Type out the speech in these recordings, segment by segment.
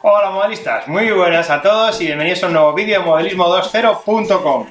Hola modelistas, muy buenas a todos y bienvenidos a un nuevo vídeo de modelismo20.com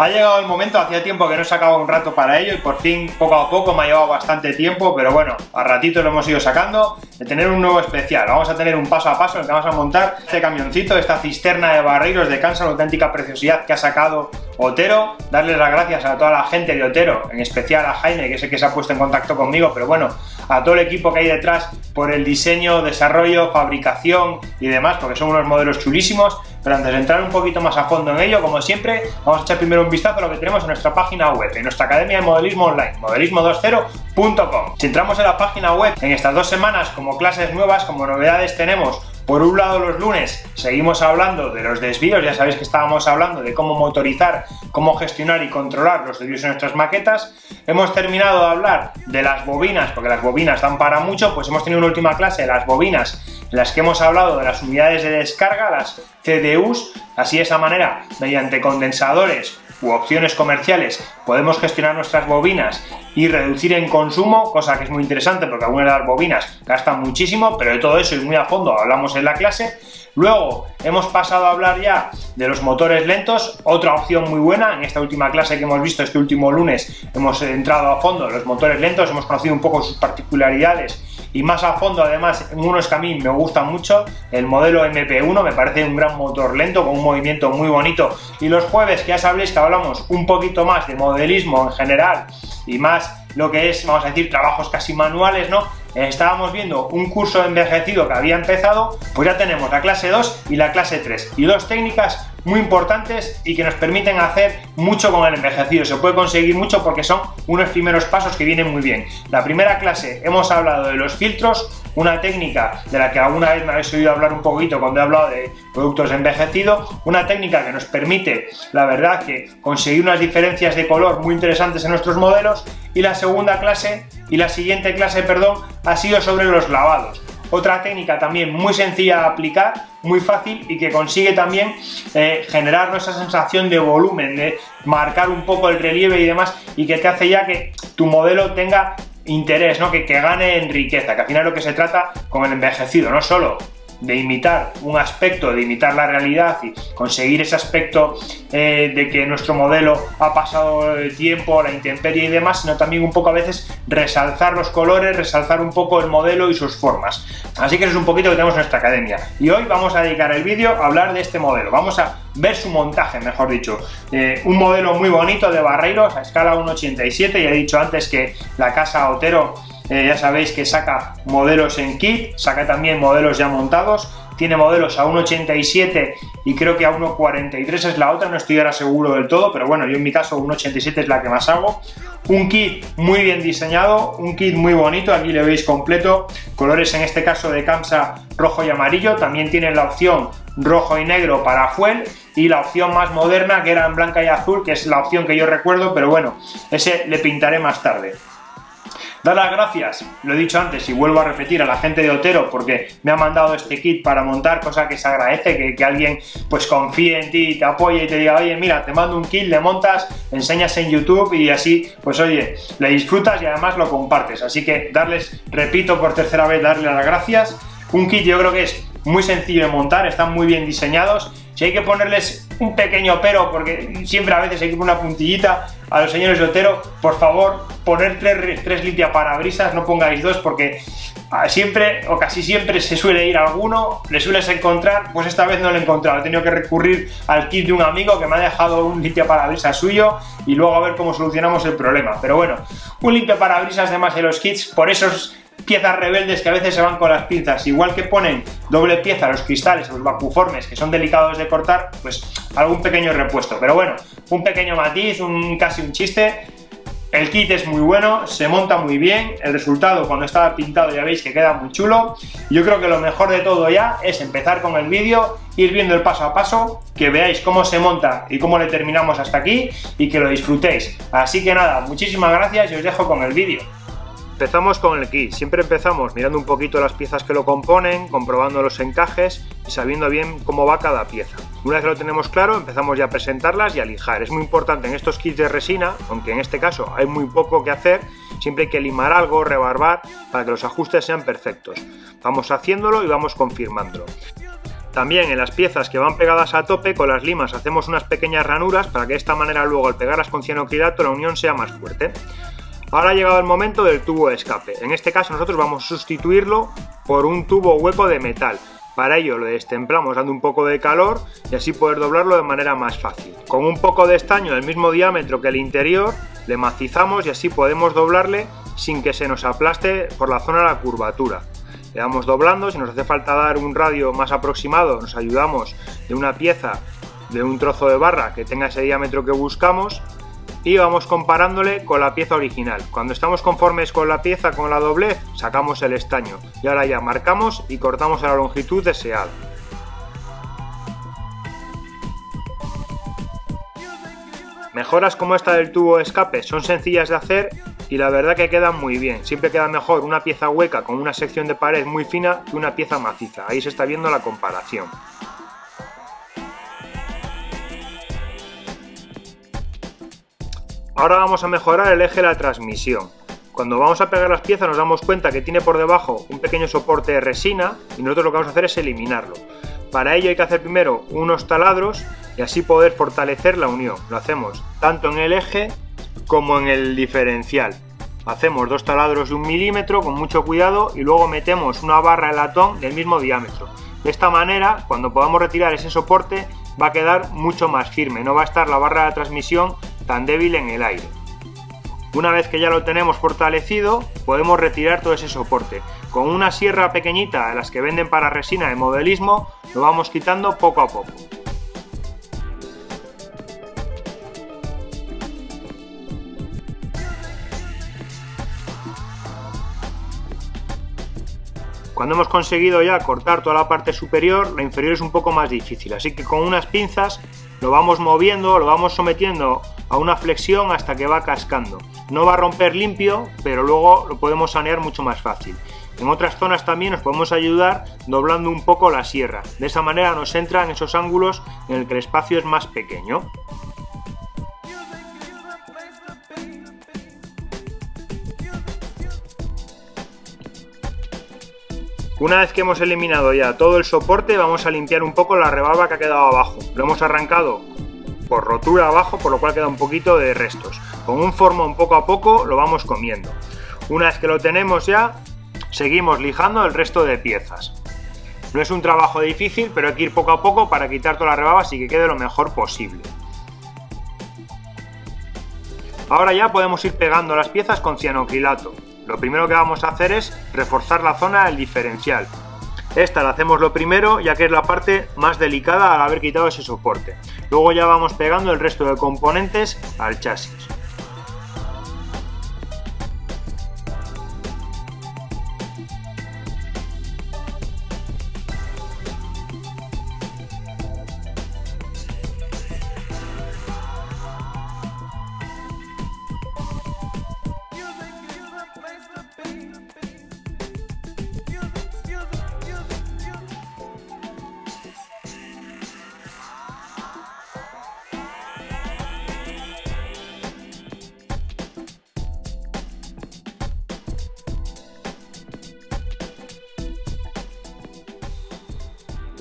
ha llegado el momento, hacía tiempo que no sacaba un rato para ello y por fin, poco a poco, me ha llevado bastante tiempo, pero bueno, a ratito lo hemos ido sacando, de tener un nuevo especial. Vamos a tener un paso a paso en el que vamos a montar este camioncito, esta cisterna de barreiros de Kansas, la auténtica preciosidad que ha sacado Otero. Darles las gracias a toda la gente de Otero, en especial a Jaime, que sé que se ha puesto en contacto conmigo, pero bueno, a todo el equipo que hay detrás por el diseño, desarrollo, fabricación y demás, porque son unos modelos chulísimos. Pero antes de entrar un poquito más a fondo en ello, como siempre, vamos a echar primero un vistazo a lo que tenemos en nuestra página web, en nuestra academia de modelismo online, modelismo20.com. Si entramos en la página web, en estas dos semanas, como clases nuevas, como novedades tenemos por un lado, los lunes seguimos hablando de los desvíos, ya sabéis que estábamos hablando de cómo motorizar, cómo gestionar y controlar los desvíos en nuestras maquetas. Hemos terminado de hablar de las bobinas, porque las bobinas dan para mucho, pues hemos tenido una última clase de las bobinas las que hemos hablado de las unidades de descarga, las CDUs, así de esa manera, mediante condensadores u opciones comerciales podemos gestionar nuestras bobinas y reducir en consumo, cosa que es muy interesante porque algunas de las bobinas gastan muchísimo, pero de todo eso y muy a fondo hablamos en la clase. Luego hemos pasado a hablar ya de los motores lentos, otra opción muy buena. En esta última clase que hemos visto este último lunes hemos entrado a fondo en los motores lentos, hemos conocido un poco sus particularidades y más a fondo además en unos que a mí me gusta mucho, el modelo MP1 me parece un gran motor lento con un movimiento muy bonito y los jueves que ya sabéis que hablamos un poquito más de modelismo en general y más lo que es, vamos a decir, trabajos casi manuales, ¿no? Estábamos viendo un curso envejecido que había empezado, pues ya tenemos la clase 2 y la clase 3 y dos técnicas muy importantes y que nos permiten hacer mucho con el envejecido. Se puede conseguir mucho porque son unos primeros pasos que vienen muy bien. La primera clase hemos hablado de los filtros, una técnica de la que alguna vez me habéis oído hablar un poquito cuando he hablado de productos envejecidos, una técnica que nos permite, la verdad, que conseguir unas diferencias de color muy interesantes en nuestros modelos y la segunda clase y la siguiente clase, perdón, ha sido sobre los lavados. Otra técnica también muy sencilla de aplicar, muy fácil y que consigue también eh, generar esa sensación de volumen, de marcar un poco el relieve y demás y que te hace ya que tu modelo tenga interés, ¿no? que, que gane en riqueza, que al final lo que se trata con el envejecido, no solo de imitar un aspecto, de imitar la realidad y conseguir ese aspecto eh, de que nuestro modelo ha pasado el tiempo, la intemperie y demás, sino también un poco a veces resalzar los colores, resalzar un poco el modelo y sus formas. Así que eso es un poquito que tenemos en nuestra academia. Y hoy vamos a dedicar el vídeo a hablar de este modelo. Vamos a ver su montaje, mejor dicho. Eh, un modelo muy bonito de barreiros a escala 1.87, ya he dicho antes que la casa Otero eh, ya sabéis que saca modelos en kit, saca también modelos ya montados, tiene modelos a 1.87 y creo que a 1.43 es la otra, no estoy ahora seguro del todo, pero bueno, yo en mi caso 1.87 es la que más hago. Un kit muy bien diseñado, un kit muy bonito, aquí le veis completo, colores en este caso de Kamsa rojo y amarillo, también tiene la opción rojo y negro para fuel y la opción más moderna que era en blanca y azul, que es la opción que yo recuerdo, pero bueno, ese le pintaré más tarde. Dar las gracias, lo he dicho antes y vuelvo a repetir a la gente de Otero porque me ha mandado este kit para montar, cosa que se agradece, que, alguien pues confíe en ti, te apoye y te diga, oye, mira, te mando un kit, le montas, enseñas en YouTube y así, pues oye, le disfrutas y además lo compartes. Así que darles, repito por tercera vez, darle las gracias. Un kit yo creo que es muy sencillo de montar, están muy bien diseñados. Si hay que ponerles un pequeño pero, porque siempre a veces hay que poner una puntillita a los señores de por favor, poner tres, tres limpiaparabrisas, no pongáis dos, porque ah, siempre o casi siempre se suele ir alguno, le sueles encontrar, pues esta vez no lo he encontrado, he tenido que recurrir al kit de un amigo que me ha dejado un limpiaparabrisas suyo y luego a ver cómo solucionamos el problema. Pero bueno, un limpiaparabrisas de más en los kits, por esos piezas rebeldes que a veces se van con las pinzas, igual que ponen doble pieza los cristales o los vacuformes que son delicados de cortar, pues algún pequeño repuesto. Pero bueno, un pequeño matiz, un casi un chiste. El kit es muy bueno, se monta muy bien, el resultado cuando está pintado ya veis que queda muy chulo. Yo creo que lo mejor de todo ya es empezar con el vídeo, ir viendo el paso a paso, que veáis cómo se monta y cómo le terminamos hasta aquí y que lo disfrutéis. Así que nada, muchísimas gracias y os dejo con el vídeo. Empezamos con el kit. Siempre empezamos mirando un poquito las piezas que lo componen, comprobando los encajes y sabiendo bien cómo va cada pieza. Una vez que lo tenemos claro, empezamos ya a presentarlas y a lijar. Es muy importante en estos kits de resina, aunque en este caso hay muy poco que hacer, siempre hay que limar algo, rebarbar, para que los ajustes sean perfectos. Vamos haciéndolo y vamos confirmándolo. También en las piezas que van pegadas a tope con las limas hacemos unas pequeñas ranuras para que de esta manera luego al pegarlas con cianocrilato la unión sea más fuerte. Ahora ha llegado el momento del tubo de escape. En este caso nosotros vamos a sustituirlo por un tubo hueco de metal. Para ello lo destemplamos dando un poco de calor y así poder doblarlo de manera más fácil. Con un poco de estaño del mismo diámetro que el interior le macizamos y así podemos doblarle sin que se nos aplaste por la zona de la curvatura. Le vamos doblando, si nos hace falta dar un radio más aproximado nos ayudamos de una pieza de un trozo de barra que tenga ese diámetro que buscamos y vamos comparándole con la pieza original. Cuando estamos conformes con la pieza, con la doblez, sacamos el estaño y ahora ya marcamos y cortamos a la longitud deseada. Mejoras como esta del tubo de escape son sencillas de hacer y la verdad que quedan muy bien. Siempre queda mejor una pieza hueca con una sección de pared muy fina que una pieza maciza. Ahí se está viendo la comparación. Ahora vamos a mejorar el eje de la transmisión. Cuando vamos a pegar las piezas nos damos cuenta que tiene por debajo un pequeño soporte de resina y nosotros lo que vamos a hacer es eliminarlo. Para ello hay que hacer primero unos taladros y así poder fortalecer la unión. Lo hacemos tanto en el eje como en el diferencial. Hacemos dos taladros de un milímetro con mucho cuidado y luego metemos una barra de latón del mismo diámetro. De esta manera, cuando podamos retirar ese soporte, va a quedar mucho más firme, no va a estar la barra de transmisión tan débil en el aire. Una vez que ya lo tenemos fortalecido, podemos retirar todo ese soporte. Con una sierra pequeñita de las que venden para resina de modelismo, lo vamos quitando poco a poco. Cuando hemos conseguido ya cortar toda la parte superior, la inferior es un poco más difícil, así que con unas pinzas lo vamos moviendo, lo vamos sometiendo a una flexión hasta que va cascando. No va a romper limpio, pero luego lo podemos sanear mucho más fácil. En otras zonas también nos podemos ayudar doblando un poco la sierra. De esa manera nos entra en esos ángulos en el que el espacio es más pequeño. Una vez que hemos eliminado ya todo el soporte, vamos a limpiar un poco la rebaba que ha quedado abajo. Lo hemos arrancado por rotura abajo, por lo cual queda un poquito de restos. Con un formón poco a poco lo vamos comiendo. Una vez que lo tenemos ya, seguimos lijando el resto de piezas. No es un trabajo difícil, pero hay que ir poco a poco para quitar todas las rebabas y que quede lo mejor posible. Ahora ya podemos ir pegando las piezas con cianocrilato. Lo primero que vamos a hacer es reforzar la zona del diferencial. Esta la hacemos lo primero ya que es la parte más delicada al haber quitado ese soporte. Luego ya vamos pegando el resto de componentes al chasis.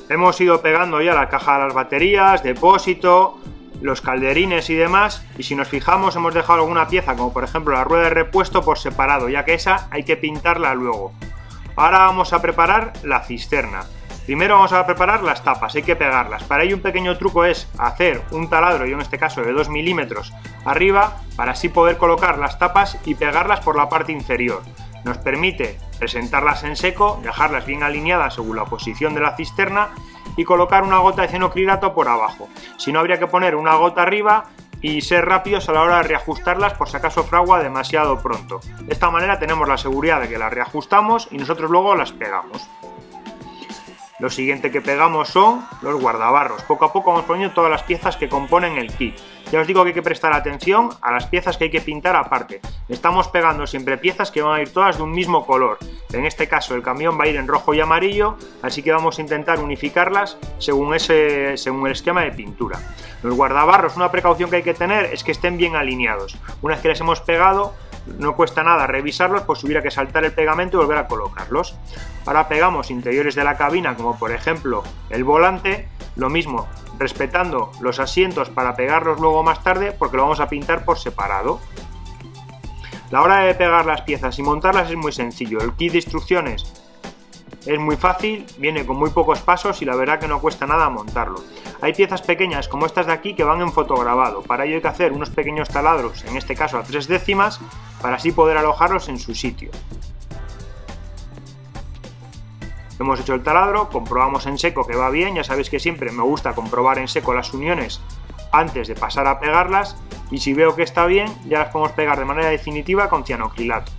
Hemos ido pegando ya la caja de las baterías, depósito, los calderines y demás, y si nos fijamos hemos dejado alguna pieza, como por ejemplo la rueda de repuesto, por separado, ya que esa hay que pintarla luego. Ahora vamos a preparar la cisterna. Primero vamos a preparar las tapas, hay que pegarlas. Para ello un pequeño truco es hacer un taladro, yo en este caso de 2 milímetros, arriba, para así poder colocar las tapas y pegarlas por la parte inferior. Nos permite presentarlas en seco, dejarlas bien alineadas según la posición de la cisterna y colocar una gota de cianocrilato por abajo. Si no, habría que poner una gota arriba y ser rápidos a la hora de reajustarlas por si acaso fragua demasiado pronto. De esta manera tenemos la seguridad de que las reajustamos y nosotros luego las pegamos. Lo siguiente que pegamos son los guardabarros. Poco a poco vamos poniendo todas las piezas que componen el kit. Ya os digo que hay que prestar atención a las piezas que hay que pintar aparte. Estamos pegando siempre piezas que van a ir todas de un mismo color. En este caso el camión va a ir en rojo y amarillo, así que vamos a intentar unificarlas según, ese, según el esquema de pintura. Los guardabarros, una precaución que hay que tener es que estén bien alineados. Una vez que les hemos pegado, no cuesta nada revisarlos, pues hubiera que saltar el pegamento y volver a colocarlos. Ahora pegamos interiores de la cabina, como por ejemplo el volante, lo mismo, respetando los asientos para pegarlos luego más tarde, porque lo vamos a pintar por separado. La hora de pegar las piezas y montarlas es muy sencillo. El kit de instrucciones es muy fácil, viene con muy pocos pasos y la verdad que no cuesta nada montarlo. Hay piezas pequeñas como estas de aquí que van en fotograbado. Para ello hay que hacer unos pequeños taladros, en este caso a tres décimas, para así poder alojarlos en su sitio. Hemos hecho el taladro, comprobamos en seco que va bien, ya sabéis que siempre me gusta comprobar en seco las uniones antes de pasar a pegarlas y si veo que está bien ya las podemos pegar de manera definitiva con cianocrilato.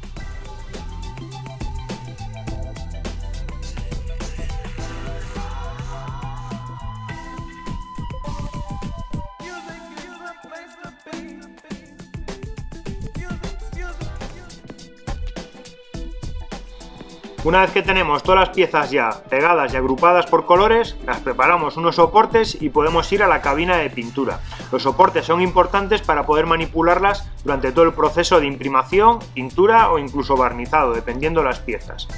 Una vez que tenemos todas las piezas ya pegadas y agrupadas por colores, las preparamos unos soportes y podemos ir a la cabina de pintura. Los soportes son importantes para poder manipularlas durante todo el proceso de imprimación, pintura o incluso barnizado, dependiendo de las piezas.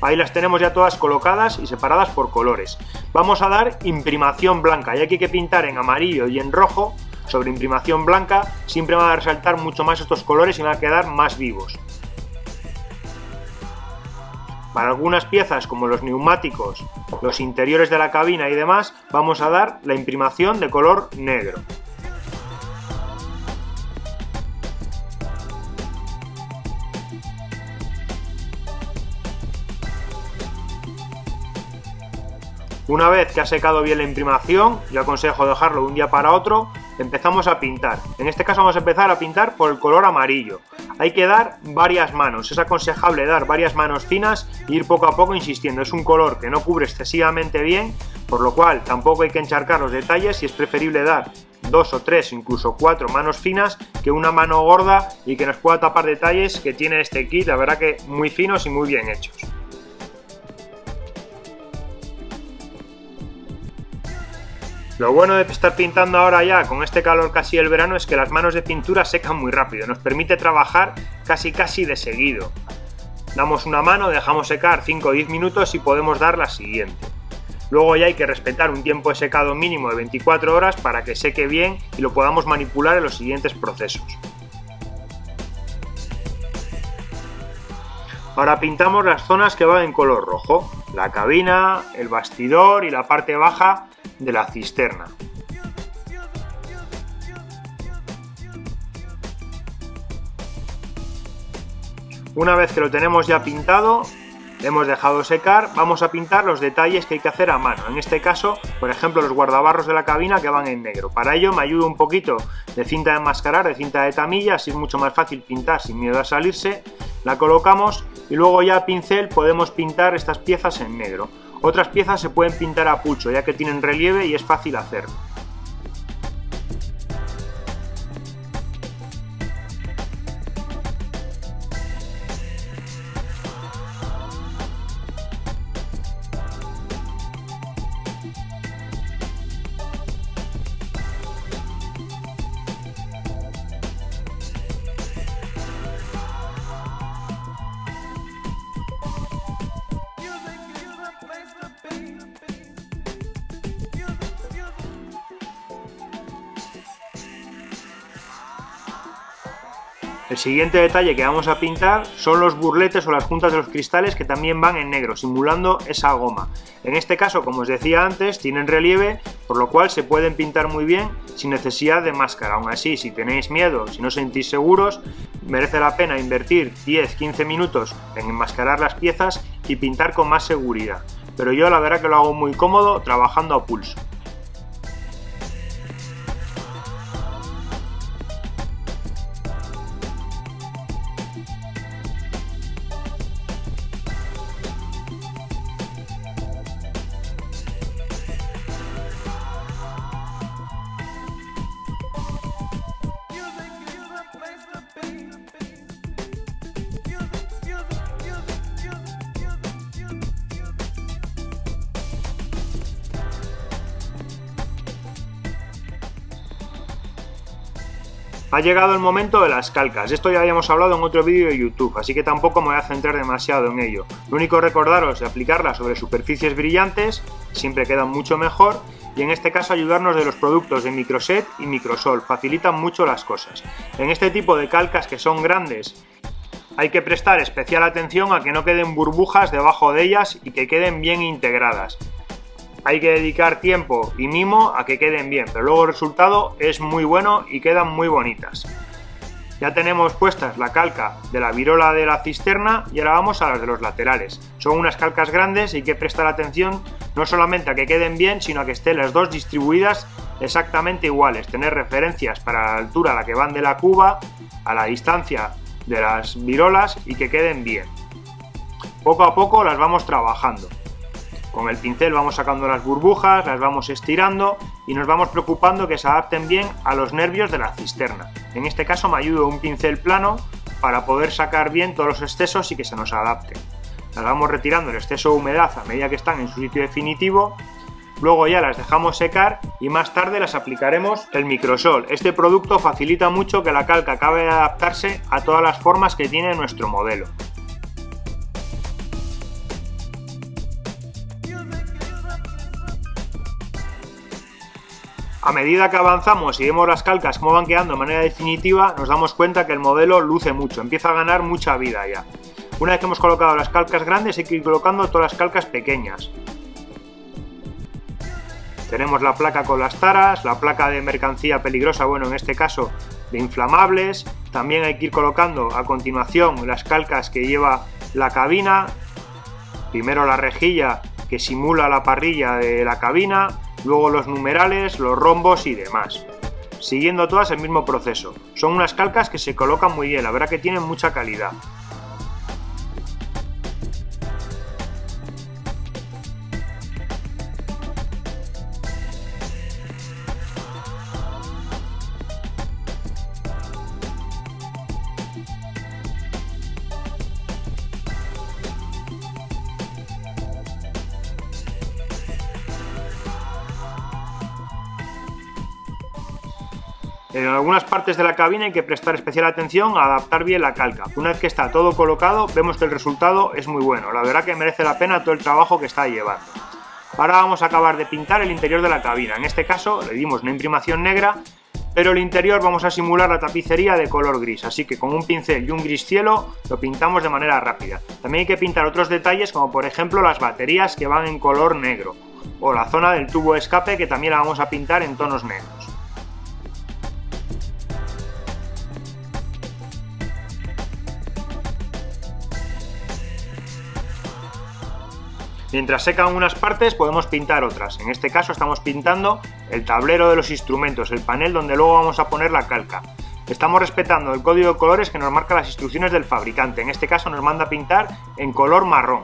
Ahí las tenemos ya todas colocadas y separadas por colores. Vamos a dar imprimación blanca, ya que hay que pintar en amarillo y en rojo sobre imprimación blanca, siempre va a resaltar mucho más estos colores y van a quedar más vivos. Para algunas piezas como los neumáticos, los interiores de la cabina y demás, vamos a dar la imprimación de color negro. Una vez que ha secado bien la imprimación, yo aconsejo dejarlo de un día para otro, empezamos a pintar. En este caso vamos a empezar a pintar por el color amarillo. Hay que dar varias manos, es aconsejable dar varias manos finas e ir poco a poco insistiendo. Es un color que no cubre excesivamente bien, por lo cual tampoco hay que encharcar los detalles y es preferible dar dos o tres, incluso cuatro manos finas que una mano gorda y que nos pueda tapar detalles que tiene este kit, la verdad que muy finos y muy bien hechos. Lo bueno de estar pintando ahora ya con este calor casi del verano es que las manos de pintura secan muy rápido, nos permite trabajar casi casi de seguido. Damos una mano, dejamos secar 5 o 10 minutos y podemos dar la siguiente. Luego ya hay que respetar un tiempo de secado mínimo de 24 horas para que seque bien y lo podamos manipular en los siguientes procesos. Ahora pintamos las zonas que van en color rojo, la cabina, el bastidor y la parte baja de la cisterna. Una vez que lo tenemos ya pintado, hemos dejado secar, vamos a pintar los detalles que hay que hacer a mano. En este caso, por ejemplo, los guardabarros de la cabina que van en negro. Para ello me ayuda un poquito de cinta de enmascarar, de cinta de tamilla, así es mucho más fácil pintar sin miedo a salirse. La colocamos y luego ya a pincel podemos pintar estas piezas en negro. Otras piezas se pueden pintar a pulso ya que tienen relieve y es fácil hacerlo. El siguiente detalle que vamos a pintar son los burletes o las juntas de los cristales que también van en negro, simulando esa goma. En este caso, como os decía antes, tienen relieve, por lo cual se pueden pintar muy bien sin necesidad de máscara. Aún así, si tenéis miedo, si no os sentís seguros, merece la pena invertir 10-15 minutos en enmascarar las piezas y pintar con más seguridad. Pero yo la verdad que lo hago muy cómodo trabajando a pulso. Ha llegado el momento de las calcas, esto ya habíamos hablado en otro vídeo de YouTube, así que tampoco me voy a centrar demasiado en ello. Lo único recordaros de aplicarlas sobre superficies brillantes, siempre quedan mucho mejor, y en este caso ayudarnos de los productos de Microset y Microsol, facilitan mucho las cosas. En este tipo de calcas que son grandes, hay que prestar especial atención a que no queden burbujas debajo de ellas y que queden bien integradas hay que dedicar tiempo y mimo a que queden bien, pero luego el resultado es muy bueno y quedan muy bonitas. Ya tenemos puestas la calca de la virola de la cisterna y ahora vamos a las de los laterales. Son unas calcas grandes y que prestar atención no solamente a que queden bien, sino a que estén las dos distribuidas exactamente iguales. Tener referencias para la altura a la que van de la cuba, a la distancia de las virolas y que queden bien. Poco a poco las vamos trabajando. Con el pincel vamos sacando las burbujas, las vamos estirando y nos vamos preocupando que se adapten bien a los nervios de la cisterna. En este caso me ayuda un pincel plano para poder sacar bien todos los excesos y que se nos adapten. Las vamos retirando el exceso de humedad a medida que están en su sitio definitivo Luego ya las dejamos secar y más tarde las aplicaremos el microsol. Este producto facilita mucho que la calca acabe de adaptarse a todas las formas que tiene nuestro modelo. A medida que avanzamos y vemos las calcas cómo van quedando de manera definitiva, nos damos cuenta que el modelo luce mucho, empieza a ganar mucha vida ya. Una vez que hemos colocado las calcas grandes hay que ir colocando todas las calcas pequeñas. Tenemos la placa con las taras, la placa de mercancía peligrosa, bueno en este caso de inflamables, también hay que ir colocando a continuación las calcas que lleva la cabina, primero la rejilla que simula la parrilla de la cabina, luego los numerales, los rombos y demás. Siguiendo todas el mismo proceso. Son unas calcas que se colocan muy bien, la verdad que tienen mucha calidad. Algunas partes de la cabina hay que prestar especial atención a adaptar bien la calca. Una vez que está todo colocado, vemos que el resultado es muy bueno. La verdad que merece la pena todo el trabajo que está llevando. Ahora vamos a acabar de pintar el interior de la cabina. En este caso le dimos una imprimación negra, pero el interior vamos a simular la tapicería de color gris, así que con un pincel y un gris cielo lo pintamos de manera rápida. También hay que pintar otros detalles como por ejemplo las baterías que van en color negro, o la zona del tubo de escape que también la vamos a pintar en tonos negros. Mientras secan unas partes podemos pintar otras. En este caso estamos pintando el tablero de los instrumentos, el panel donde luego vamos a poner la calca. Estamos respetando el código de colores que nos marca las instrucciones del fabricante. En este caso nos manda pintar en color marrón.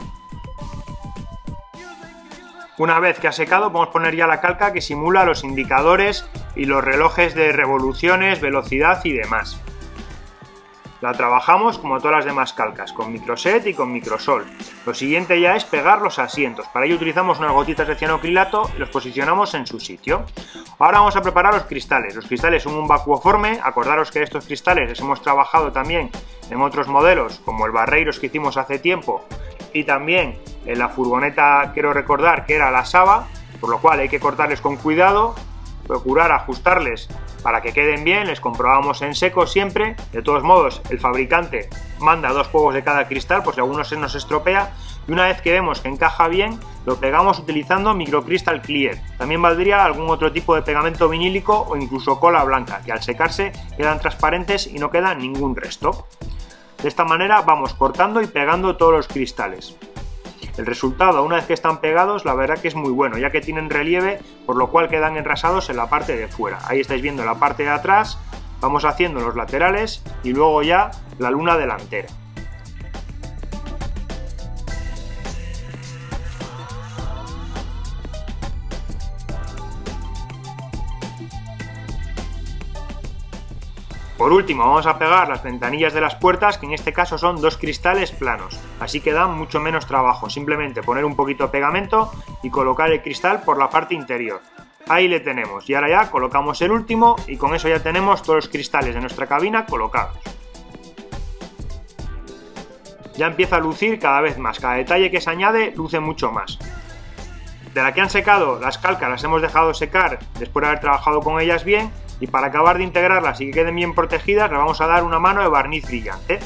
Una vez que ha secado podemos poner ya la calca que simula los indicadores y los relojes de revoluciones, velocidad y demás. La trabajamos como todas las demás calcas, con microset y con microsol. Lo siguiente ya es pegar los asientos. Para ello utilizamos unas gotitas de cianocrilato y los posicionamos en su sitio. Ahora vamos a preparar los cristales. Los cristales son un vacuoforme. Acordaros que estos cristales los hemos trabajado también en otros modelos, como el Barreiros que hicimos hace tiempo, y también en la furgoneta, quiero recordar que era la Saba, por lo cual hay que cortarles con cuidado, procurar ajustarles para que queden bien, les comprobamos en seco siempre. De todos modos, el fabricante manda dos juegos de cada cristal por si alguno se nos estropea. Y una vez que vemos que encaja bien, lo pegamos utilizando microcrystal clear. También valdría algún otro tipo de pegamento vinílico o incluso cola blanca, que al secarse quedan transparentes y no queda ningún resto. De esta manera vamos cortando y pegando todos los cristales. El resultado, una vez que están pegados, la verdad que es muy bueno, ya que tienen relieve, por lo cual quedan enrasados en la parte de fuera. Ahí estáis viendo la parte de atrás, vamos haciendo los laterales y luego ya la luna delantera. Por último vamos a pegar las ventanillas de las puertas que en este caso son dos cristales planos, así que dan mucho menos trabajo, simplemente poner un poquito de pegamento y colocar el cristal por la parte interior. Ahí le tenemos. Y ahora ya colocamos el último y con eso ya tenemos todos los cristales de nuestra cabina colocados. Ya empieza a lucir cada vez más. Cada detalle que se añade luce mucho más. De la que han secado, las calcas las hemos dejado secar después de haber trabajado con ellas bien y para acabar de integrarlas y que queden bien protegidas le vamos a dar una mano de barniz brillante.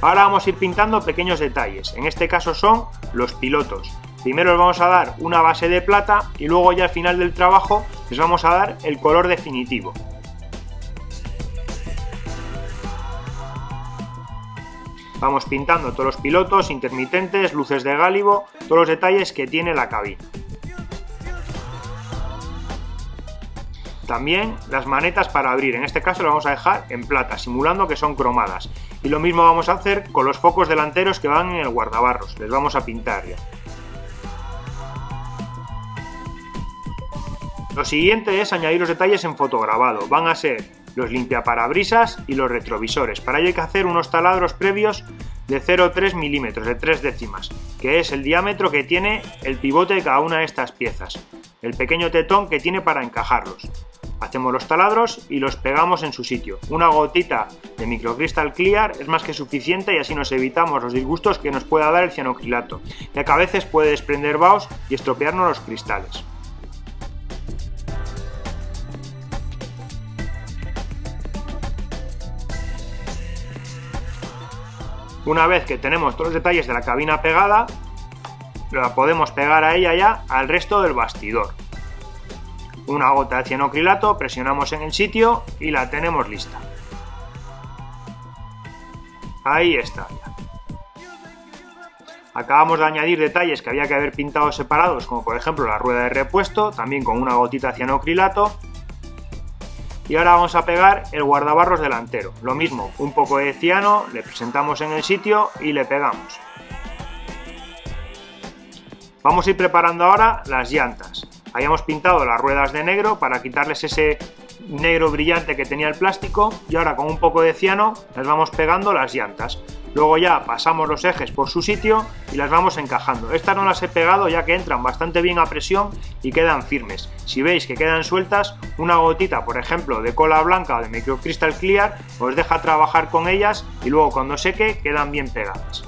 Ahora vamos a ir pintando pequeños detalles, en este caso son los pilotos. Primero les vamos a dar una base de plata y luego ya al final del trabajo les vamos a dar el color definitivo. Vamos pintando todos los pilotos, intermitentes, luces de gálibo, todos los detalles que tiene la cabina. También las manetas para abrir, en este caso las vamos a dejar en plata, simulando que son cromadas. Y lo mismo vamos a hacer con los focos delanteros que van en el guardabarros, les vamos a pintar ya. Lo siguiente es añadir los detalles en fotograbado, van a ser los limpiaparabrisas y los retrovisores. Para ello hay que hacer unos taladros previos de 0,3 milímetros, de 3 décimas, que es el diámetro que tiene el pivote de cada una de estas piezas, el pequeño tetón que tiene para encajarlos. Hacemos los taladros y los pegamos en su sitio. Una gotita de microcristal clear es más que suficiente y así nos evitamos los disgustos que nos pueda dar el cianocrilato, ya que a veces puede desprender vaos y estropearnos los cristales. Una vez que tenemos todos los detalles de la cabina pegada, la podemos pegar a ella ya al resto del bastidor. Una gota de cianocrilato, presionamos en el sitio y la tenemos lista. Ahí está Acabamos de añadir detalles que había que haber pintado separados, como por ejemplo la rueda de repuesto, también con una gotita de cianocrilato, y ahora vamos a pegar el guardabarros delantero. Lo mismo, un poco de ciano, le presentamos en el sitio y le pegamos. Vamos a ir preparando ahora las llantas. Habíamos pintado las ruedas de negro para quitarles ese negro brillante que tenía el plástico y ahora con un poco de ciano les vamos pegando las llantas. Luego ya pasamos los ejes por su sitio y las vamos encajando. Estas no las he pegado ya que entran bastante bien a presión y quedan firmes. Si veis que quedan sueltas, una gotita, por ejemplo, de cola blanca o de microcrystal clear, os deja trabajar con ellas y luego cuando seque quedan bien pegadas.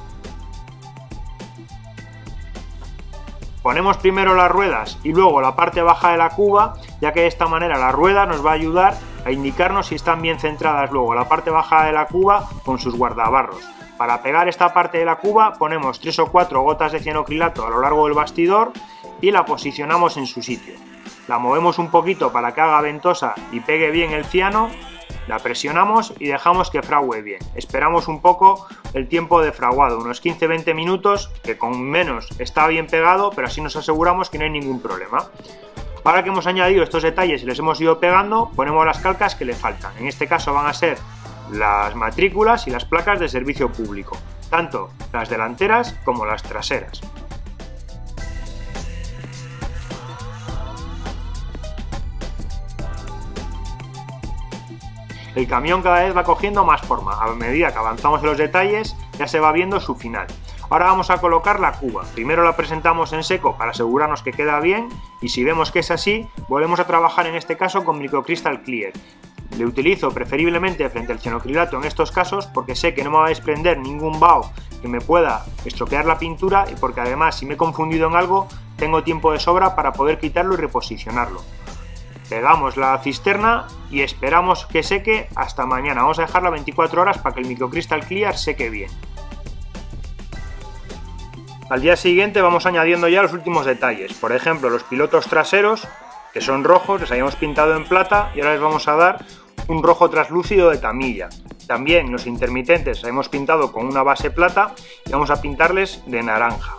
Ponemos primero las ruedas y luego la parte baja de la cuba, ya que de esta manera la rueda nos va a ayudar a indicarnos si están bien centradas luego la parte baja de la cuba con sus guardabarros. Para pegar esta parte de la cuba ponemos 3 o 4 gotas de cianocrilato a lo largo del bastidor y la posicionamos en su sitio. La movemos un poquito para que haga ventosa y pegue bien el ciano, la presionamos y dejamos que frague bien. Esperamos un poco el tiempo de fraguado, unos 15-20 minutos, que con menos está bien pegado, pero así nos aseguramos que no hay ningún problema. Ahora que hemos añadido estos detalles y les hemos ido pegando, ponemos las calcas que le faltan. En este caso van a ser las matrículas y las placas de servicio público, tanto las delanteras como las traseras. El camión cada vez va cogiendo más forma, a medida que avanzamos en los detalles ya se va viendo su final. Ahora vamos a colocar la cuba. Primero la presentamos en seco para asegurarnos que queda bien y si vemos que es así, volvemos a trabajar en este caso con microcrystal clear. Le utilizo preferiblemente frente al cianocrilato en estos casos porque sé que no me va a desprender ningún bao que me pueda estropear la pintura y porque además si me he confundido en algo tengo tiempo de sobra para poder quitarlo y reposicionarlo. Pegamos la cisterna y esperamos que seque hasta mañana. Vamos a dejarla 24 horas para que el microcristal clear seque bien. Al día siguiente vamos añadiendo ya los últimos detalles. Por ejemplo, los pilotos traseros que son rojos, les habíamos pintado en plata y ahora les vamos a dar un rojo traslúcido de tamilla. También los intermitentes los hemos pintado con una base plata y vamos a pintarles de naranja.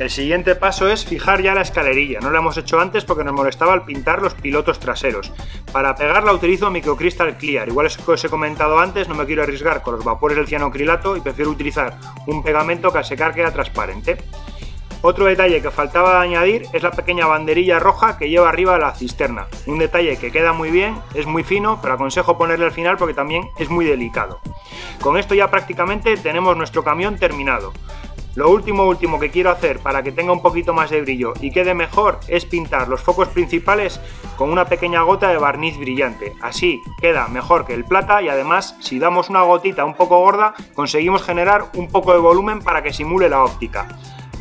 El siguiente paso es fijar ya la escalerilla. No lo hemos hecho antes porque nos molestaba al pintar los pilotos traseros. Para pegarla utilizo microcrystal clear. Igual es que os he comentado antes, no me quiero arriesgar con los vapores del cianocrilato y prefiero utilizar un pegamento que al secar queda transparente. Otro detalle que faltaba añadir es la pequeña banderilla roja que lleva arriba la cisterna. Un detalle que queda muy bien, es muy fino, pero aconsejo ponerle al final porque también es muy delicado. Con esto ya prácticamente tenemos nuestro camión terminado. Lo último último que quiero hacer para que tenga un poquito más de brillo y quede mejor es pintar los focos principales con una pequeña gota de barniz brillante. Así queda mejor que el plata y además si damos una gotita un poco gorda conseguimos generar un poco de volumen para que simule la óptica.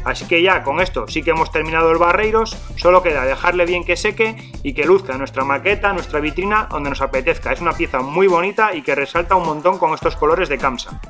Así que ya con esto sí que hemos terminado el barreiros, solo queda dejarle bien que seque y que luzca nuestra maqueta, nuestra vitrina donde nos apetezca. Es una pieza muy bonita y que resalta un montón con estos colores de Kamsa.